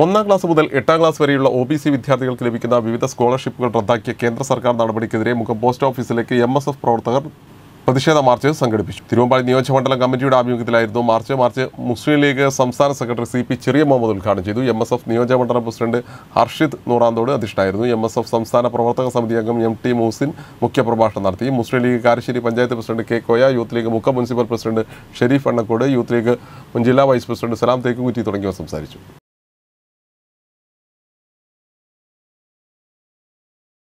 ഒന്നാം ക്ലാസ് മുതൽ എട്ടാം ക്ലാസ് വരെയുള്ള ഒ ബി സി വിദ്യാർത്ഥികൾക്ക് ലഭിക്കുന്ന വിവിധ സ്കോളർഷിപ്പുകൾ റദ്ദാക്കിയ കേന്ദ്ര സർക്കാർ നടപടിക്കെതിരെ മുഖം പോസ്റ്റ് ഓഫീസിലേക്ക് എം എസ് എഫ് പ്രവർത്തകർ പ്രതിഷേധ മാർച്ച് സംഘടിപ്പിച്ചു. തിരുവമ്പാടി നിയോജകമണ്ഡലം കമ്മിറ്റിയുടെ ആഭിമുഖ്യത്തിലായിരുന്നു മാർച്ച്. മാർച്ച് മുസ്ലിം ലീഗ് സംസ്ഥാന secretary C P Cheriya Muhammad ഉദ്ഘാടനം ചെയ്തു. എം എസ് എഫ് നിയോജകമണ്ഡലം പ്രസിഡന്റ് ഹർഷിദ് നൂറാന്തോട് അധ്യക്ഷനായിരുന്നു. എം എസ് എഫ് സംസ്ഥാന പ്രവർത്തക സമിതി അംഗം എം ടി മൂസിൻ മുഖ്യപ്രഭാഷണം നടത്തി. Muslim League Karassery panchayat president K Koya Youth League Mukkam municipal president Sherif Annakkode Youth League മുൻ ജില്ലാ വൈസ് പ്രസിഡന്റ് സലാം തേക്കുകുറ്റി തുടങ്ങിയവർ സംസാരിച്ചു.